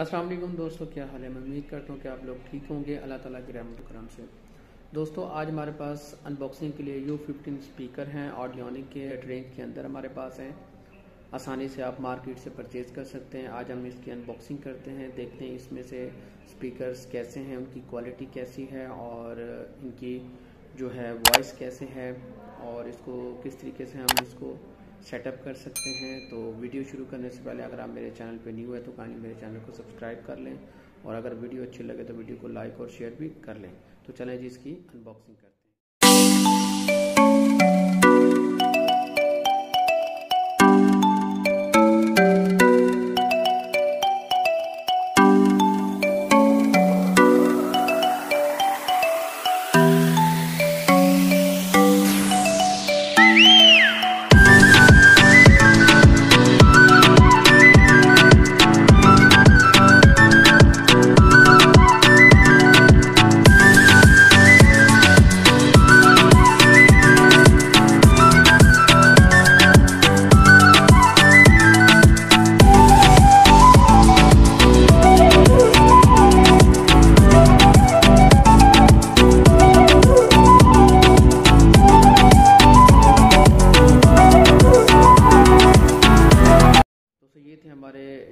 वालेकुम दोस्तों, क्या हाल है? मैं उम्मीद करता हूँ कि आप लोग ठीक होंगे। अल्लाह ताला की रहमत करम से। दोस्तों, आज हमारे पास अनबॉक्सिंग के लिए यू फिफ्टीन स्पीकर हैं ऑडियोनिक के रेंज के अंदर हमारे पास हैं। आसानी से आप मार्केट से परचेज़ कर सकते हैं। आज हम इसकी अनबॉक्सिंग करते हैं। देखते हैं इसमें से स्पीकर्स कैसे हैं, उनकी क्वालिटी कैसी है और इनकी जो है वॉइस कैसे है और इसको किस तरीके से हम इसको सेटअप कर सकते हैं। तो वीडियो शुरू करने से पहले अगर आप मेरे चैनल पर न्यू है तो कहानी मेरे चैनल को सब्सक्राइब कर लें। और अगर वीडियो अच्छी लगे तो वीडियो को लाइक और शेयर भी कर लें। तो चलें जी इसकी अनबॉक्सिंग करते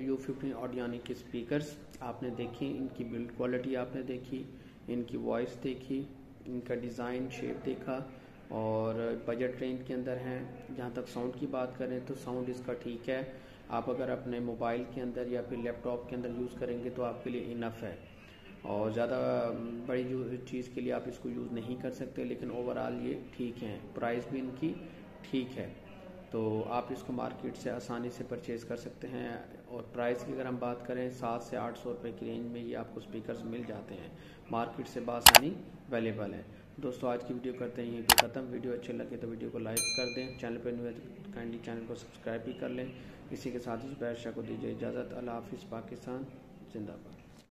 यू फिफ्टीन ऑडियानिक के स्पीकर्स आपने देखी, इनकी बिल्ड क्वालिटी आपने देखी, इनकी वॉइस देखी, इनका डिज़ाइन शेप देखा, और बजट रेंज के अंदर हैं। जहाँ तक साउंड की बात करें तो साउंड इसका ठीक है। आप अगर अपने मोबाइल के अंदर या फिर लैपटॉप के अंदर यूज़ करेंगे तो आपके लिए इनफ है। और ज़्यादा बड़ी चीज़ के लिए आप इसको यूज़ नहीं कर सकते, लेकिन ओवरऑल ये ठीक है। प्राइस भी इनकी ठीक है। तो आप इसको मार्केट से आसानी से परचेज़ कर सकते हैं और प्राइस की अगर हम बात करें, सात से आठ सौ रुपये की रेंज में ये आपको स्पीकर्स मिल जाते हैं। मार्केट से बासानी अवेलेबल है। दोस्तों, आज की वीडियो करते हैं यहीं पे ख़त्म। वीडियो अच्छे लगे तो वीडियो को लाइक कर दें। चैनल पर न्यू है तो काइंडली चैनल को सब्सक्राइब भी कर लें। इसी के साथ ही पैरशाह को दीजिए इजाज़त। अल्लाह हाफिज़, पाकिस्तान, जिंदाबाद।